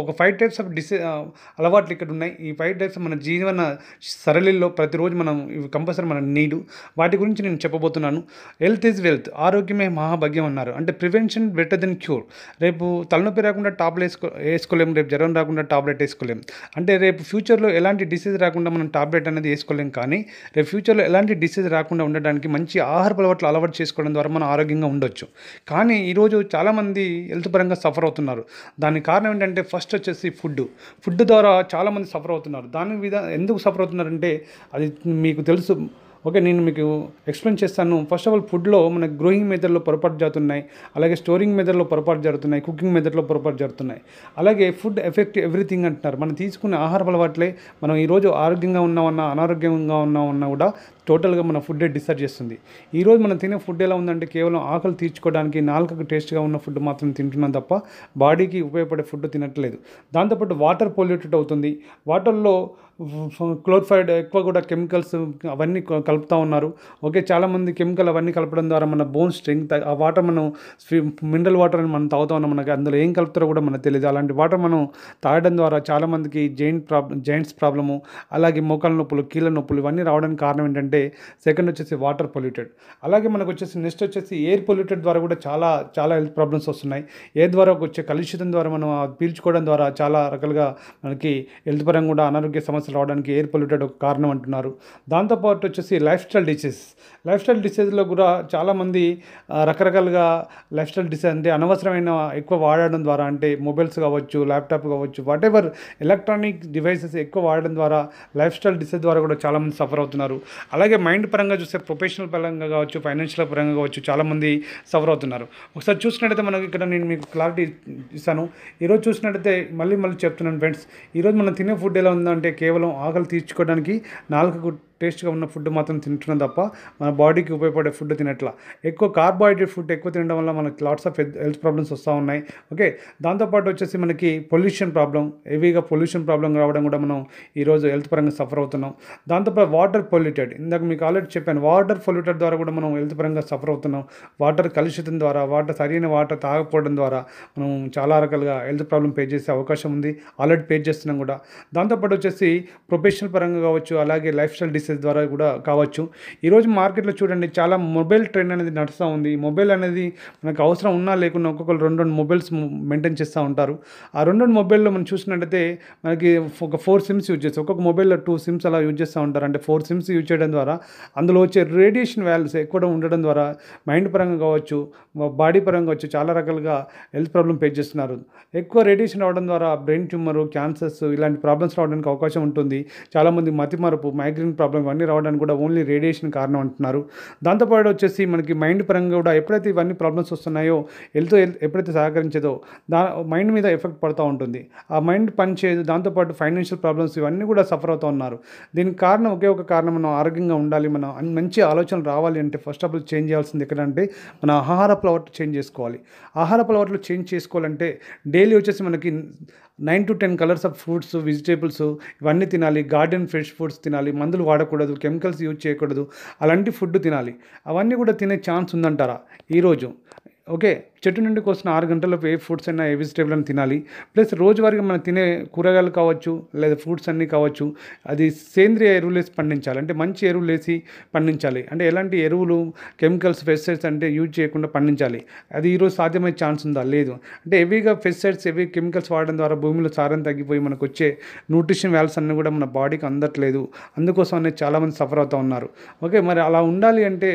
ఒక five types of డిసీ అలవాట్లు ఇక్కడ ఉన్నాయి. ఈ ఫైవ్ టైప్స్ మన జీవన సరళిలో ప్రతిరోజు మనం ఇవి కంపల్సరీ మన నీడు వాటి గురించి నేను చెప్పబోతున్నాను. హెల్త్ ఈజ్ వెల్త్ ఆరోగ్యమే మహాభాగ్యం అన్నారు. అంటే ప్రివెన్షన్ బెటర్ దెన్ క్యూర్ రేపు తలనొప్పి రాకుండా టాబ్లెట్ వేసుకో వేసుకోలేం. రేపు జ్వరం రాకుండా టాబ్లెట్ వేసుకోలేం. అంటే రేపు ఫ్యూచర్లో ఎలాంటి డిసీజ్ రాకుండా మనం టాబ్లెట్ అనేది వేసుకోలేం కానీ రేపు ఫ్యూచర్లో ఎలాంటి డిసీజ్ రాకుండా ఉండడానికి మంచి ఆహార అలవాట్లు అలవాటు చేసుకోవడం ద్వారా మనం ఆరోగ్యంగా ఉండొచ్చు. కానీ ఈరోజు చాలామంది హెల్త్ పరంగా సఫర్ అవుతున్నారు. దానికి కారణం ఏంటంటే ఫస్ట్ ఫస్ట్ వచ్చేసి ఫుడ్. ఫుడ్ ద్వారా చాలామంది సఫర్ అవుతున్నారు. దాని విధ ఎందుకు సఫర్ అవుతున్నారంటే అది మీకు తెలుసు. ఓకే నేను మీకు ఎక్స్ప్లెయిన్ చేస్తాను. ఫస్ట్ ఆఫ్ ఆల్ ఫుడ్లో మన గ్రోయింగ్ మెథడ్లో పొరపాటు జరుగుతున్నాయి. అలాగే స్టోరింగ్ మెథడ్లో పొరపాటు జరుగుతున్నాయి. కుకింగ్ మెథడ్లో పొరపాటు జరుగుతున్నాయి. అలాగే ఫుడ్ ఎఫెక్ట్ ఎవ్రీథింగ్ అంటున్నారు. మనం తీసుకునే ఆహార అలవాట్లే మనం ఈరోజు ఆరోగ్యంగా ఉన్నామన్నా అనారోగ్యంగా ఉన్నామన్నా కూడా టోటల్గా మన ఫుడ్ డిసైడ్ చేస్తుంది. ఈరోజు మనం తినే ఫుడ్ ఎలా ఉందంటే కేవలం ఆకలి తీర్చుకోవడానికి నాలుకకు టేస్ట్గా ఉన్న ఫుడ్ మాత్రం తింటున్నాం తప్ప బాడీకి ఉపయోగపడే ఫుడ్ తినట్లేదు. దాంతోపాటు వాటర్ పొల్యూటెడ్ అవుతుంది. వాటర్లో క్లోరిఫైడ్ ఎక్కువ కూడా కెమికల్స్ అవన్నీ కలుపుతూ ఉన్నారు. ఓకే చాలామంది కెమికల్ అవన్నీ కలపడం ద్వారా మన బోన్ స్ట్రెంగ్త్ ఆ వాటర్ మనం మినరల్ వాటర్ అని మనం తాగుతా ఉన్నాం మనకి అందులో ఏం కలుపుతారో కూడా మనకు తెలియదు అలాంటి వాటర్ మనం తాగడం ద్వారా చాలామందికి జైంట్ ప్రాబ్లం జైంట్స్ ప్రాబ్లము అలాగే మోకాల నొప్పులు కీళ్ళ నొప్పులు ఇవన్నీ రావడానికి కారణం ఏంటంటే సెకండ్ వచ్చేసి వాటర్ పొల్యూటెడ్. అలాగే మనకు వచ్చేసి నెక్స్ట్ వచ్చేసి ఎయిర్ పొల్యూటెడ్ ద్వారా కూడా చాలా చాలా హెల్త్ ప్రాబ్లమ్స్ వస్తున్నాయి. ఎయిర్ ద్వారా వచ్చే కలుషితం ద్వారా మనం పీల్చుకోవడం ద్వారా చాలా రకాలుగా మనకి హెల్త్ పరంగా కూడా అనారోగ్య సమస్య సమస్యలు రావడానికి ఎయిర్ పొల్యూటెడ్ ఒక కారణం అంటున్నారు. దాంతోపాటు వచ్చేసి lifestyle disease lifestyle డిసీజ్లో కూడా చాలామంది రకరకాలుగా లైఫ్ స్టైల్ డిసీజ్ అంటే అనవసరమైన ఎక్కువ వాడడం ద్వారా అంటే మొబైల్స్ కావచ్చు ల్యాప్టాప్ కావచ్చు వాట్ ఎవర్ ఎలక్ట్రానిక్ డివైసెస్ ఎక్కువ వాడడం ద్వారా లైఫ్ స్టైల్ డిసీజ్ ద్వారా కూడా చాలామంది సఫర్ అవుతున్నారు. అలాగే మైండ్ పరంగా చూస్తే ప్రొఫెషనల్ పరంగా కావచ్చు ఫైనాన్షియల్ పరంగా కావచ్చు చాలామంది సఫర్ అవుతున్నారు. ఒకసారి చూసినట్టయితే మనకి ఇక్కడ నేను మీకు క్లారిటీ ఇస్తాను. ఈరోజు చూసినట్టయితే మళ్ళీ మళ్ళీ చెప్తున్నాను ఫ్రెండ్స్ ఈరోజు మనం తినే ఫుడ్ ఎలా ఉందంటే కేవలం కేవలం ఆకలి తీర్చుకోవడానికి నాలుగు టేస్ట్గా ఉన్న ఫుడ్ మాత్రం తింటున్నాం తప్ప మన బాడీకి ఉపయోగపడే ఫుడ్ తినట్లా. ఎక్కువ కార్బోహైడ్రేట్ ఫుడ్ ఎక్కువ తినడం వల్ల మనకి లాట్స్ ఆఫ్ హెల్త్ ప్రాబ్లమ్స్ వస్తూ ఉన్నాయి. ఓకే దాంతోపాటు వచ్చేసి మనకి పొల్యూషన్ ప్రాబ్లం హెవీగా పొల్యూషన్ ప్రాబ్లం రావడం కూడా మనం ఈరోజు హెల్త్ పరంగా సఫర్ అవుతున్నాం. దాంతోపాటు వాటర్ పొల్యూటెడ్ ఇందాక మీకు ఆల్రెడీ చెప్పాను వాటర్ పొల్యూటెడ్ ద్వారా కూడా మనం హెల్త్ పరంగా సఫర్ అవుతున్నాం. వాటర్ కలుషితం ద్వారా వాటర్ సరైన వాటర్ తాగకపోవడం ద్వారా మనం చాలా రకాలుగా హెల్త్ ప్రాబ్లం పే చేసే అవకాశం ఉంది. ఆల్రెడీ పే చేస్తున్నాం కూడా. దాంతోపాటు వచ్చేసి ప్రొఫెషనల్ పరంగా కావచ్చు అలాగే లైఫ్ స్టైల్ డిసీజ్ ద్వారా కూడా కావచ్చు. ఈరోజు మార్కెట్లో చూడండి చాలా మొబైల్ ట్రెండ్ అనేది నడుస్తూ ఉంది. మొబైల్ అనేది మనకు అవసరం ఉన్నా లేకున్నా ఒక్కొక్కరు రెండు రెండు మొబైల్స్ మెయింటైన్ చేస్తూ ఉంటారు. ఆ రెండు రెండు మొబైల్లో మనం చూసినట్టయితే మనకి ఒక ఫోర్ సిమ్స్ యూజ్ చేస్తాం ఒక్కొక్క మొబైల్లో టూ సిమ్స్ అలా యూజ్ చేస్తూ ఉంటారు. అంటే ఫోర్ సిమ్స్ యూజ్ చేయడం ద్వారా అందులో వచ్చే రేడియేషన్ వాల్యూస్ ఎక్కువ ఉండడం ద్వారా మైండ్ పరంగా కావచ్చు బాడీ పరంగా కావచ్చు చాలా రకాలుగా హెల్త్ ప్రాబ్లం ఫేస్ చేస్తున్నారు. ఎక్కువ రేడియేషన్ రావడం ద్వారా బ్రెయిన్ ట్యూమర్ క్యాన్సర్స్ ఇలాంటి ప్రాబ్లమ్స్ రావడానికి అవకాశం ఉంటుంది. చాలామంది మతిమరుపు మైగ్రేన్ ప్రాబ్లం ఇవన్నీ రావడానికి కూడా ఓన్లీ రేడియేషన్ కారణం అంటున్నారు. దాంతోపాటు వచ్చేసి మనకి మైండ్ పరంగా కూడా ఎప్పుడైతే ఇవన్నీ ప్రాబ్లమ్స్ వస్తున్నాయో హెల్త్ ఎప్పుడైతే సహకరించదో దా మైండ్ మీద ఎఫెక్ట్ పడుతూ ఉంటుంది. ఆ మైండ్ పని చేయదు దాంతోపాటు ఫైనాన్షియల్ ప్రాబ్లమ్స్ ఇవన్నీ కూడా సఫర్ అవుతూ ఉన్నారు. దీనికి కారణం ఒకే ఒక కారణం మనం ఆరోగ్యంగా ఉండాలి మనం మంచి ఆలోచనలు రావాలి అంటే ఫస్ట్ ఆఫ్ ఆల్ చేంజ్ చేయాల్సింది ఎక్కడంటే మన ఆహార అలవాట్లు చేంజ్ చేసుకోవాలి. ఆహార అలవాట్లు చేంజ్ చేసుకోవాలంటే డైలీ వచ్చేసి మనకి nine to ten colours of fruits vegetables ఇవన్నీ తినాలి. గార్డెన్ ఫ్రెష్ ఫుడ్స్ తినాలి. మందులు వాడకూడదు కెమికల్స్ యూజ్ చేయకూడదు. అలాంటి ఫుడ్ తినాలి. అవన్నీ కూడా తినే ఛాన్స్ ఉందంటారా? ఈరోజు ఓకే? చెట్టు నుండి కోసిన ఆరు గంటలలోపు ఏ ఫ్రూట్స్ అయినా ఏ వెజిటేబుల్ అని తినాలి. ప్లస్ రోజువారీగా మనం తినే కూరగాయలు కావచ్చు లేదా ఫ్రూట్స్ అన్నీ కావచ్చు అది సేంద్రియ ఎరువులు వేసి పండించాలి. అంటే మంచి ఎరువులు వేసి పండించాలి. అంటే ఎలాంటి ఎరువులు కెమికల్స్ పెస్టిసైడ్స్ అంటే యూజ్ చేయకుండా పండించాలి. అది ఈరోజు సాధ్యమయ్యే ఛాన్స్ ఉందా? లేదు. అంటే హెవీగా పెస్టిసైడ్స్ హెవీ కెమికల్స్ వాడడం ద్వారా భూమిలో సారం తగ్గిపోయి మనకు వచ్చే న్యూట్రిషన్ వ్యాల్స్ అన్నీ కూడా మన బాడీకి అందట్లేదు. అందుకోసం అనేది చాలామంది సఫర్ అవుతూ ఉన్నారు. ఓకే మరి అలా ఉండాలి అంటే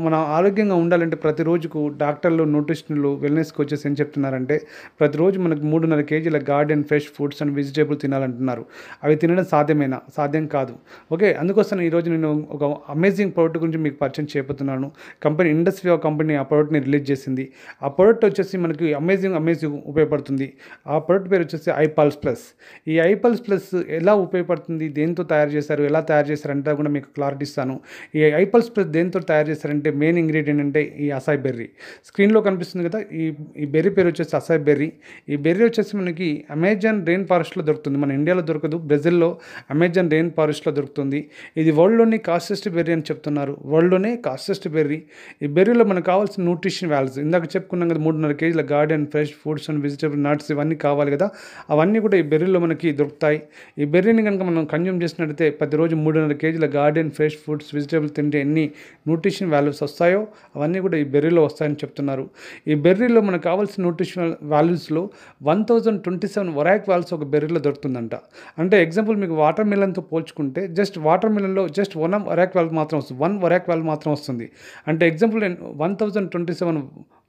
మన ఆరోగ్యంగా ఉండాలంటే ప్రతిరోజుకు డాక్టర్లు డాక్టర్లు న్యూట్రిషన్లు వెల్నెస్ కోచెస్ ఏం చెప్తున్నారంటే ప్రతిరోజు మనకు మూడున్నర కేజీల garden fresh foods and vegetable తినాలంటున్నారు. అవి తినడం సాధ్యమేనా? సాధ్యం కాదు. ఓకే అందుకోసం ఈరోజు నేను ఒక అమేజింగ్ ప్రోడక్ట్ గురించి మీకు పరిచయం చేయబోతున్నాను. కంపెనీ ఇండస్ట్రీ కంపెనీ ఆ ప్రోడక్ట్ని రిలీజ్ చేసింది. ఆ ప్రోడక్ట్ వచ్చేసి మనకి అమేజింగ్ అమేజింగ్ ఉపయోగపడుతుంది. ఆ ప్రోడక్ట్ పేరు వచ్చేసి ఐపాల్స్ ప్లస్ ఈ ఐపాల్స్ ప్లస్ ఎలా ఉపయోగపడుతుంది? దేంతో తయారు చేశారు? ఎలా తయారు చేశారంటే కూడా మీకు క్లారిటీ ఇస్తాను. ఈ ఐపల్స్ ప్లస్ దేంతో తయారు చేశారంటే మెయిన్ ఇంగ్రీడియంట్ అంటే ఈ అసాయి బెర్రీ స్క్రీన్లో కనిపి కనిపిస్తుంది కదా ఈ ఈ బెర్రీ పేరు వచ్చేసి అసాయ్ బెర్రీ. ఈ బెర్రీ వచ్చేసి మనకి అమెజాన్ రెయిన్ ఫారెస్ట్లో దొరుకుతుంది. మన ఇండియాలో దొరకదు బ్రెజిల్లో అమెజాన్ రెయిన్ ఫారెస్ట్లో దొరుకుతుంది. ఇది వరల్డ్లోనే కాస్టెస్ట్ బెర్రీ అని చెప్తున్నారు. వరల్డ్లోనే కాస్టెస్ట్ బెర్రీ. ఈ బెర్రీలో మనకు కావాల్సిన న్యూట్రిషన్ వాల్యూస్ ఇందాక చెప్పుకున్నాం కదా మూడున్నర కేజీల garden fresh foods and vegetable nuts ఇవన్నీ కావాలి కదా. అవన్నీ కూడా ఈ బెర్రీలో మనకి దొరుకుతాయి. ఈ బెర్రీని కనుక మనం కన్జ్యూమ్ చేసినట్టయితే ప్రతిరోజు మూడున్నర కేజీల గార్డెన్ ఫ్రెష్ ఫుడ్స్ వెజిటబుల్ తింటే ఎన్ని న్యూట్రిషన్ వాల్యూస్ వస్తాయో అవన్నీ కూడా ఈ బెర్రీలో వస్తాయని చెప్తున్నారు. ఈ బెర్రీలో మనకు కావాల్సిన nutritional వాల్యూస్లో one thousand twenty seven ORAC values ఒక బెర్రీలో దొరుకుతుందంట. అంటే ఎగ్జాంపుల్ మీకు వాటర్ మిలన్తో పోల్చుకుంటే జస్ట్ వాటర్ మిలన్లో జస్ట్ వన్ వరాక్ వాల్ మాత్రం వస్తుంది. వన్ వరాక్ వాల్ మాత్రం వస్తుంది. అంటే example one thousand twenty seven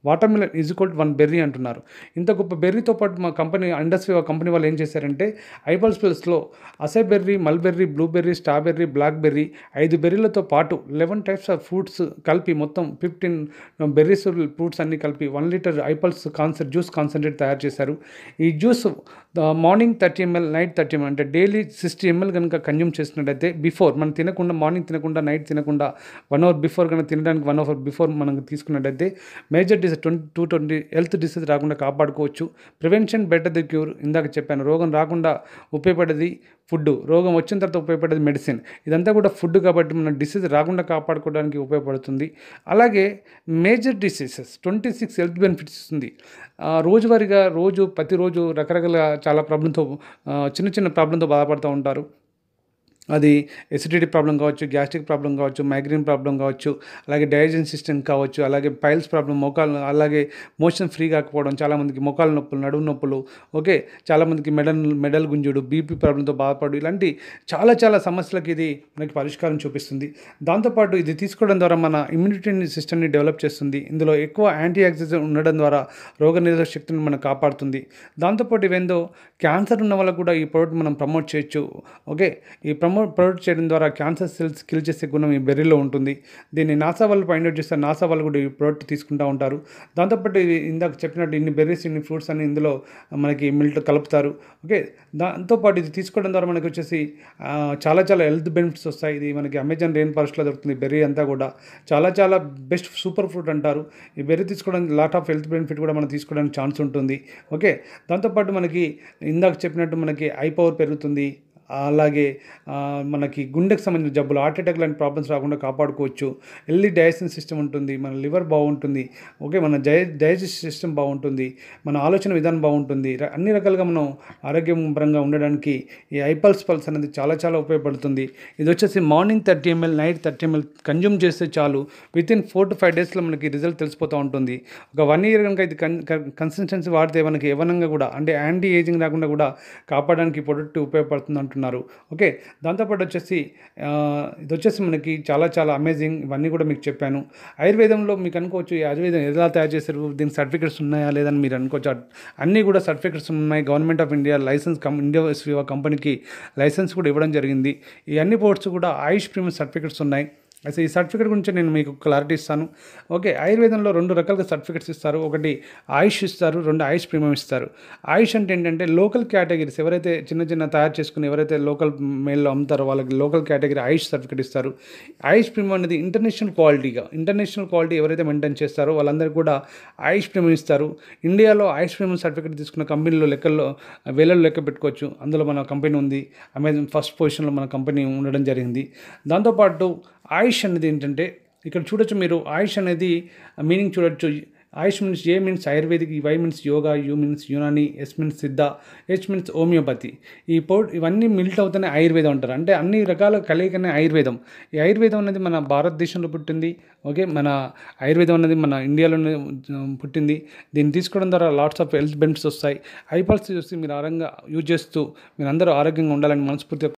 watermelon is equal one berry అంటున్నారు. ఇంత గొప్ప బెర్రీతో పాటు మా కంపెనీ ఇండస్ట్రీ కంపెనీ వాళ్ళు ఏం చేశారంటే ఐబల్స్ ప్లస్లో acai berry mulberry blueberry strawberry blackberry ఐదు బెర్రీలతో పాటు లెవెన్ టైప్స్ ఆఫ్ ఫ్రూట్స్ కలిపి మొత్తం ఫిఫ్టీన్ బెర్రీస్ ఫ్రూట్స్ అన్ని కలిపి వన్ లీటర్ ఐపల్స్ కాన్సెంట్ జ్యూస్ కాన్సన్ట్రేట్ తయారు చేశారు. ఈ juice morning thirty ML night thirty ML అంటే డైలీ సిక్స్టీ ఎంఎల్ కనుక కన్జ్యూమ్ చేసినట్టయితే బిఫోర్ మనం తినకుండా మార్నింగ్ తినకుండా నైట్ తినకుండా వన్ అవర్ బిఫోర్ కనుక తినడానికి వన్ అవర్ బిఫోర్ మనం తీసుకున్నట్టయితే major dis disease twenty two twenty health disease రాకుండా కాపాడుకోవచ్చు. ప్రివెన్షన్ బెటర్ ది క్యూర్ ఇందాక చెప్పాను రోగం రాకుండా ఉపయోగపడేది ఫుడ్ రోగం వచ్చిన తర్వాత ఉపయోగపడేది మెడిసిన్ ఇదంతా కూడా ఫుడ్ కాబట్టి మన డిసీజ్ రాకుండా కాపాడుకోవడానికి ఉపయోగపడుతుంది. అలాగే major diseases twenty six health benefits ఇస్తుంది రోజువారీగా రోజు ప్రతిరోజు రకరకాల చాలా ప్రాబ్లంతో చిన్న చిన్న ప్రాబ్లంతో బాధపడుతూ ఉంటారు. అది ఎసిడిటీ ప్రాబ్లం కావచ్చు గ్యాస్ట్రిక్ ప్రాబ్లం కావచ్చు మైగ్రేన్ ప్రాబ్లం కావచ్చు అలాగే డైజెషన్ సిస్టమ్ కావచ్చు అలాగే పైల్స్ ప్రాబ్లం మోకాలు అలాగే మోషన్ ఫ్రీ కాకపోవడం చాలామందికి మోకాల నొప్పులు నడుము నొప్పులు ఓకే చాలామందికి మెడల్ మెడల్ గుంజుడు బీపీ ప్రాబ్లంతో బాధపడు ఇలాంటి చాలా చాలా సమస్యలకు ఇది మనకి పరిష్కారం చూపిస్తుంది. దాంతోపాటు ఇది తీసుకోవడం ద్వారా మన ఇమ్యూనిటీ సిస్టమ్ని డెవలప్ చేస్తుంది. ఇందులో ఎక్కువ యాంటీ ఆక్సిడెంట్ ఉండడం ద్వారా రోగనిరోధక శక్తిని మనం కాపాడుతుంది. దాంతోపాటు ఇవేందో క్యాన్సర్ ఉన్న వాళ్ళకు కూడా ఈ ప్రోడక్ట్ మనం ప్రమోట్ చేయొచ్చు ఓకే ఈ ప్రమోట్ ప్రొడక్ట్ చేయడం ద్వారా క్యాన్సర్ సెల్స్ కిల్ చేసే గుణం ఈ బెర్రీలో ఉంటుంది. దీన్ని నాసా వాళ్ళు ఫైండ్ అవుట్ చేస్తారు నాసా వాళ్ళు కూడా ఈ ప్రోడక్ట్ తీసుకుంటూ ఉంటారు. దాంతోపాటు ఇందాక చెప్పినట్టు ఇన్ని బెర్రీస్ ఇన్ని ఫ్రూట్స్ అని ఇందులో మనకి మిల్ట్ కలుపుతారు. ఓకే? దాంతోపాటు ఇది తీసుకోవడం ద్వారా మనకి వచ్చేసి చాలా చాలా హెల్త్ బెనిఫిట్స్ వస్తాయి. ఇది మనకి అమెజాన్ రెయిన్ ఫారెస్ట్లో దొరుకుతుంది బెర్రీ అంతా కూడా. చాలా చాలా బెస్ట్ సూపర్ ఫ్రూట్ అంటారు. ఈ బెర్రీ తీసుకోవడానికి లాట్ ఆఫ్ హెల్త్ బెనిఫిట్ కూడా మనం తీసుకోవడానికి ఛాన్స్ ఉంటుంది. ఓకే? దాంతోపాటు మనకి ఇందాక చెప్పినట్టు మనకి ఐ పవర్ పెరుగుతుంది. అలాగే మనకి గుండెకు సంబంధించిన జబ్బులు హార్ట్ అటాక్ లాంటి ప్రాబ్లమ్స్ రాకుండా కాపాడుకోవచ్చు. హెల్దీ డైజెషన్ సిస్టమ్ ఉంటుంది మన లివర్ బాగుంటుంది ఓకే మన డై డైజెస్ట్ సిస్టమ్ బాగుంటుంది మన ఆలోచన విధానం బాగుంటుంది. అన్ని రకాలుగా మనం ఆరోగ్యపరంగా ఉండడానికి ఈ ఐపల్స్ పల్స్ అనేది చాలా చాలా ఉపయోగపడుతుంది. ఇది వచ్చేసి morning thirty ML night thirty ML consume చేస్తే చాలు. Within four to five డేస్లో మనకి రిజల్ట్ తెలిసిపోతూ ఉంటుంది. ఒక వన్ ఇయర్ కనుక ఇది కన్సిస్టెన్సీ వాడితే మనకి యవనంగా కూడా అంటే యాంటీ ఏజింగ్ రాకుండా కూడా కాపాడడానికి ప్రొడక్ట్ ఉపయోగపడుతుంది అంటున్నారు. ఓకే దాంతోపాటు వచ్చేసి ఇది వచ్చేసి మనకి చాలా చాలా అమేజింగ్ ఇవన్నీ కూడా మీకు చెప్పాను. ఆయుర్వేదంలో మీకు అనుకోవచ్చు ఈ ఆయుర్వేదం ఎలా తయారు చేశారు దీనికి సర్టిఫికేట్స్ ఉన్నాయా లేదని మీరు అనుకోవచ్చు. అన్నీ కూడా సర్టిఫికేట్స్ ఉన్నాయి. గవర్నమెంట్ ఆఫ్ ఇండియా లైసెన్స్ కం ఇండియా కంపెనీకి లైసెన్స్ కూడా ఇవ్వడం జరిగింది. ఈ అన్ని బోర్డ్స్ కూడా ఆయుష్ ప్రీమియం సర్టిఫికేట్స్ ఉన్నాయి. అయితే ఈ సర్టిఫికేట్ గురించి నేను మీకు క్లారిటీ ఇస్తాను. ఓకే ఆయుర్వేదంలో రెండు రకాలుగా సర్టిఫికేట్స్ ఇస్తారు. ఒకటి ఆయుష్ ఇస్తారు రెండు ఆయుష్ ప్రీమియం ఇస్తారు. ఆయుష్ అంటే ఏంటంటే లోకల్ కేటగిరీస్ ఎవరైతే చిన్న చిన్న తయారు చేసుకుని ఎవరైతే లోకల్ మెయిల్లో అమ్ముతారో వాళ్ళకి లోకల్ కేటగిరీ ఆయుష్ సర్టిఫికేట్ ఇస్తారు. ఆయుష్ ప్రీమియం అనేది ఇంటర్నేషనల్ క్వాలిటీగా ఇంటర్నేషనల్ క్వాలిటీ ఎవరైతే మెయింటైన్ చేస్తారో వాళ్ళందరికీ కూడా ఆయుష్ ప్రీమియం ఇస్తారు. ఇండియాలో ఆయుష్ ప్రీమియం సర్టిఫికేట్ తీసుకున్న కంపెనీలో లెక్కల్లో వేలలో లెక్క పెట్టుకోవచ్చు. అందులో మన కంపెనీ ఉంది. అమెజాన్ ఫస్ట్ పొజిషన్లో మన కంపెనీ ఉండడం జరిగింది. దాంతోపాటు ఆయుష్ అనేది ఏంటంటే ఇక్కడ చూడొచ్చు మీరు ఆయుష్ అనేది మీనింగ్ చూడొచ్చు. AYUSH means A means Ayurvedic Y means yoga U means Unani S means Siddha H means homeopathy. ఈ పౌ ఇవన్నీ మిల్ట్ అవుతానే ఆయుర్వేదం అంటారు. అంటే అన్ని రకాల కలయికనే ఆయుర్వేదం. ఈ ఆయుర్వేదం అనేది మన భారతదేశంలో పుట్టింది ఓకే? మన ఆయుర్వేదం అనేది మన ఇండియాలోనే పుట్టింది. దీన్ని తీసుకోవడం ద్వారా లాట్స్ ఆఫ్ హెల్త్ బెనిఫిట్స్ వస్తాయి. ఐపల్స్ చూసి మీరు ఆరంగా యూజ్ చేస్తూ మీరు అందరూ ఆరోగ్యంగా ఉండాలని మనస్ఫూర్తిగా